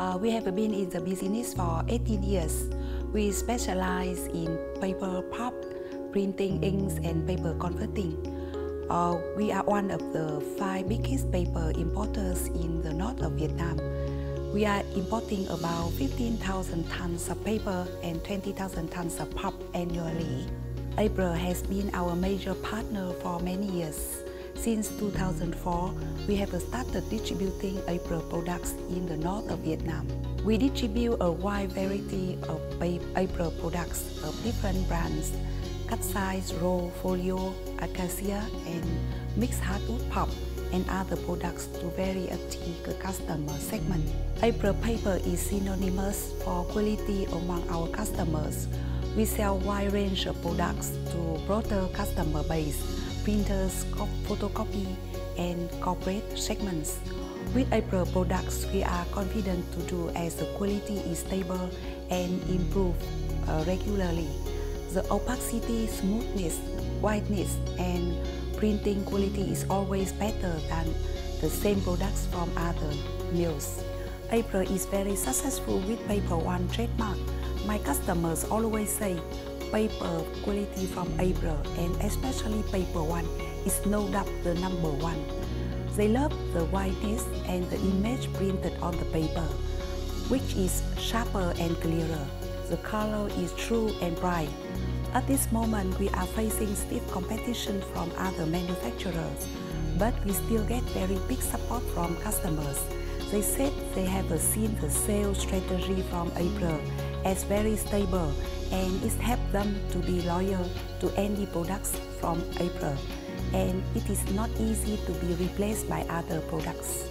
Uh, we have been in the business for 18 years. We specialize in paper pulp, printing inks, and paper converting. Uh, we are one of the five biggest paper importers in the north of Vietnam. We are importing about 15,000 tons of paper and 20,000 tons of pulp annually. April has been our major partner for many years. Since 2004, we have started distributing April products in the north of Vietnam. We distribute a wide variety of April products of different brands, cut size, roll, folio, acacia, and mixed hardwood pulp and other products to variety customer segment. April paper is synonymous for quality among our customers. We sell wide range of products to broader customer base printers, photocopy, and corporate segments. With April products, we are confident to do as the quality is stable and improve uh, regularly. The opacity, smoothness, whiteness, and printing quality is always better than the same products from other mills. April is very successful with PaperOne trademark. My customers always say paper quality from April and especially PaperOne is no doubt the number one. They love the whiteness and the image printed on the paper, which is sharper and clearer. The color is true and bright. At this moment, we are facing stiff competition from other manufacturers, but we still get very big support from customers. They said they have seen the sales strategy from April as very stable and it helps them to be loyal to any products from April and it is not easy to be replaced by other products.